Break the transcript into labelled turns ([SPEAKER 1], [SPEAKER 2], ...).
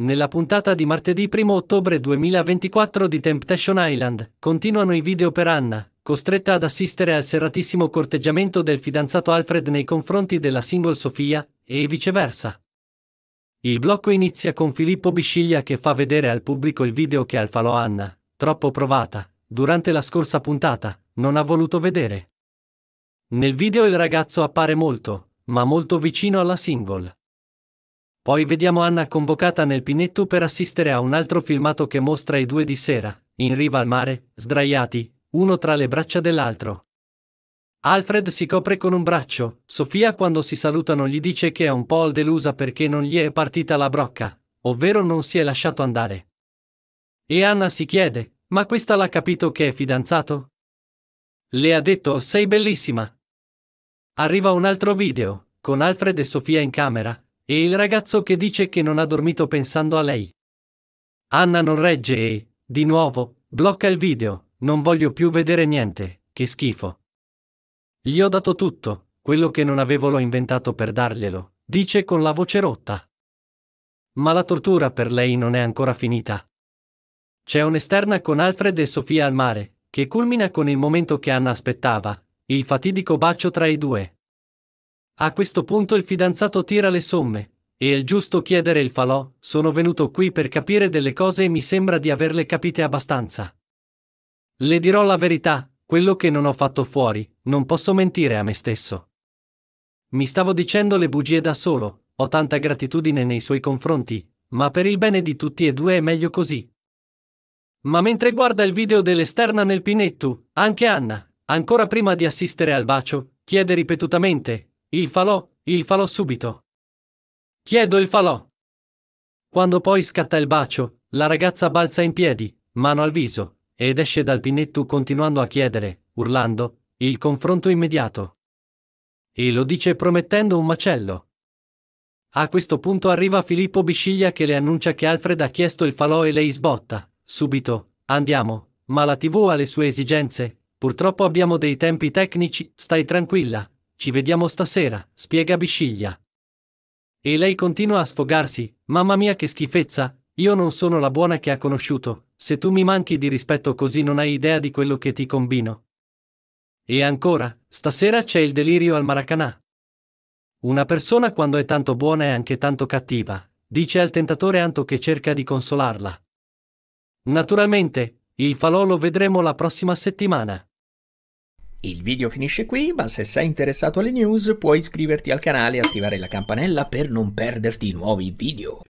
[SPEAKER 1] Nella puntata di martedì 1 ottobre 2024 di Temptation Island, continuano i video per Anna, costretta ad assistere al serratissimo corteggiamento del fidanzato Alfred nei confronti della single Sofia, e viceversa. Il blocco inizia con Filippo Bisciglia che fa vedere al pubblico il video che al falò Anna, troppo provata, durante la scorsa puntata, non ha voluto vedere. Nel video il ragazzo appare molto, ma molto vicino alla single. Poi vediamo Anna convocata nel Pinetto per assistere a un altro filmato che mostra i due di sera, in riva al mare, sdraiati, uno tra le braccia dell'altro. Alfred si copre con un braccio, Sofia quando si salutano gli dice che è un po' delusa perché non gli è partita la brocca, ovvero non si è lasciato andare. E Anna si chiede, ma questa l'ha capito che è fidanzato? Le ha detto sei bellissima. Arriva un altro video, con Alfred e Sofia in camera, e il ragazzo che dice che non ha dormito pensando a lei. Anna non regge e, di nuovo, blocca il video, non voglio più vedere niente, che schifo. Gli ho dato tutto, quello che non avevo l'ho inventato per darglielo, dice con la voce rotta. Ma la tortura per lei non è ancora finita. C'è un'esterna con Alfred e Sofia al mare, che culmina con il momento che Anna aspettava, il fatidico bacio tra i due. A questo punto il fidanzato tira le somme, e è giusto chiedere il falò, sono venuto qui per capire delle cose e mi sembra di averle capite abbastanza. Le dirò la verità, quello che non ho fatto fuori, non posso mentire a me stesso. Mi stavo dicendo le bugie da solo, ho tanta gratitudine nei suoi confronti, ma per il bene di tutti e due è meglio così. Ma mentre guarda il video dell'esterna nel pinetto, anche Anna, ancora prima di assistere al bacio, chiede ripetutamente, il falò, il falò subito. Chiedo il falò. Quando poi scatta il bacio, la ragazza balza in piedi, mano al viso, ed esce dal pinetto continuando a chiedere, urlando, il confronto immediato. E lo dice promettendo un macello. A questo punto arriva Filippo Bisciglia che le annuncia che Alfred ha chiesto il falò e lei sbotta. Subito, andiamo, ma la TV ha le sue esigenze, purtroppo abbiamo dei tempi tecnici, stai tranquilla, ci vediamo stasera, spiega Bisciglia. E lei continua a sfogarsi, mamma mia che schifezza, io non sono la buona che ha conosciuto, se tu mi manchi di rispetto così non hai idea di quello che ti combino. E ancora, stasera c'è il delirio al Maracanà. Una persona quando è tanto buona è anche tanto cattiva, dice al tentatore Anto che cerca di consolarla. Naturalmente, il falò lo vedremo la prossima settimana.
[SPEAKER 2] Il video finisce qui, ma se sei interessato alle news puoi iscriverti al canale e attivare la campanella per non perderti nuovi video.